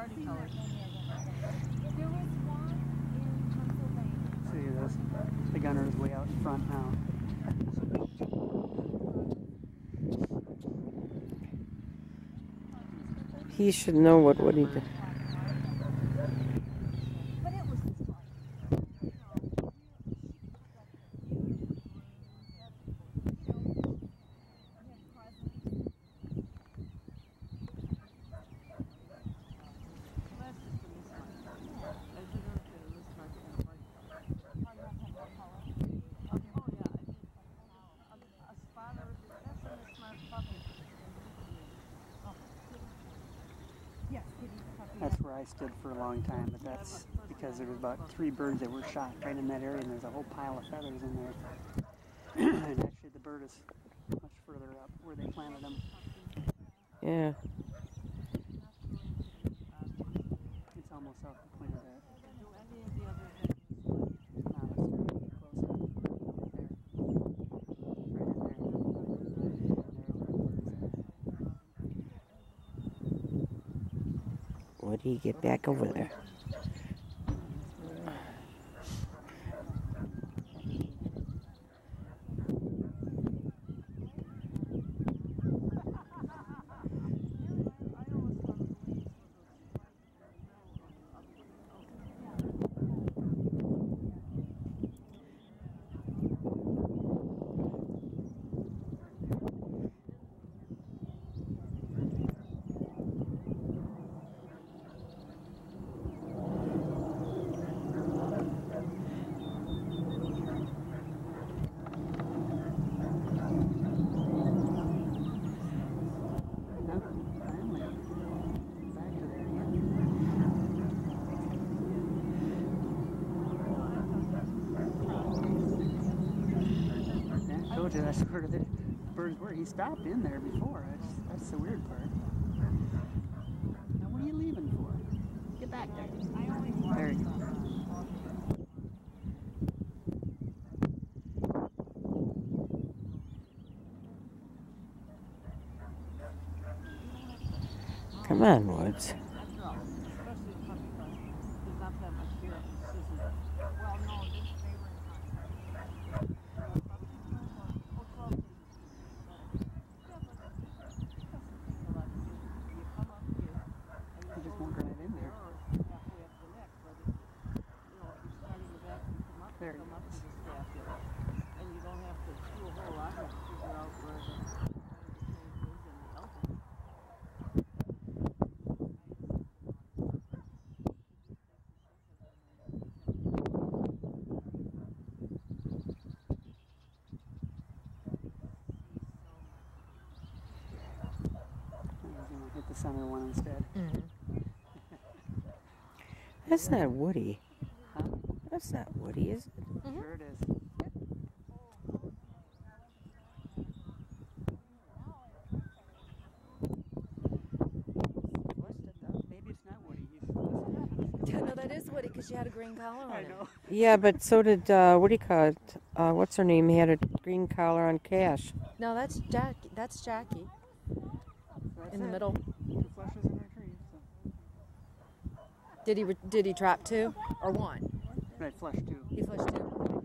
See this? The gunner is way out in front now. He should know what Woody did. That's where I stood for a long time, but that's because there was about three birds that were shot right in that area, and there's a whole pile of feathers in there. and actually, the bird is much further up where they planted them. Yeah. It's almost off the point of that. Now let's get closer. There. Right in there. There's where the bird's at. Woody, get back over there. I told you that's where the birds were. He stopped in there before. That's, that's the weird part. Now, what are you leaving for? Get back there. There you go. Come on, Woods. He just won't drive in there. There he is. And you don't have to do a whole lot to figure out where the change is in the elton. He's gonna hit the center one instead. Mm-hmm. That's not Woody. Huh? That's not Woody, is it? Sure it is. Maybe it's not Woody. He's, Yeah, no, that is Woody because she had a green collar on I it. know. Yeah, but so did uh, what do you call it? Uh, what's her name? He had a green collar on Cash. No, that's Jackie. That's Jackie That's in the it. middle. Two flushes in their tree. So. Did he did he trap two or one? Right, flush too. He flushed two.